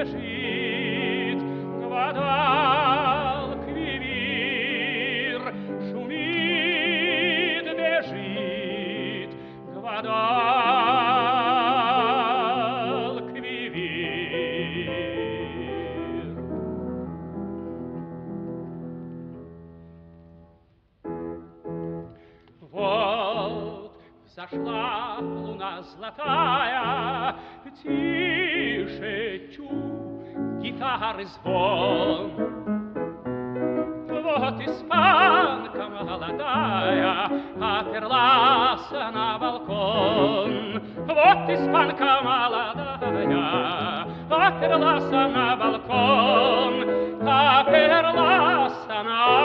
бежит, гвадал квивир, шумит, бежит, гвадал квивир. Взошла луна золотая, Тише чу гитары звон. Вот испанка молодая Оперлась на балкон. Вот испанка молодая Оперлась на балкон. Оперлась на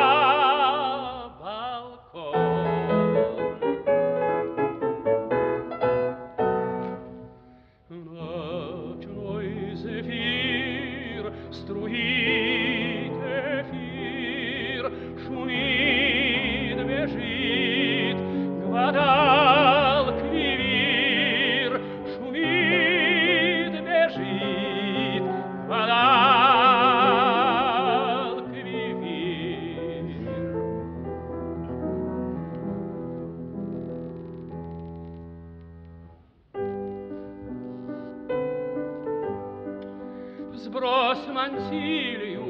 Сбрось мантилью,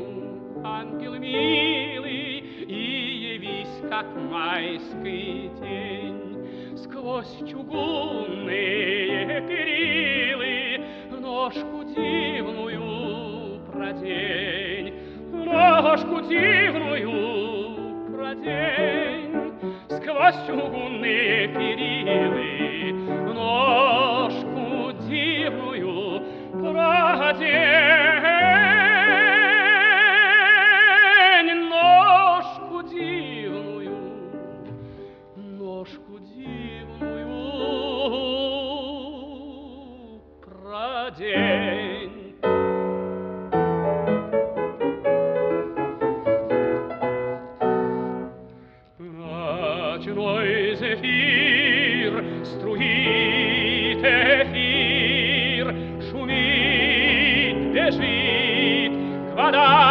ангел милый, И явись, как майский день. Сквозь чугунные перилы Ножку дивную продень, Ножку дивную продень. Сквозь чугунные перилы продень. Ночной зефир струит эфир, шумит, бежит, к водам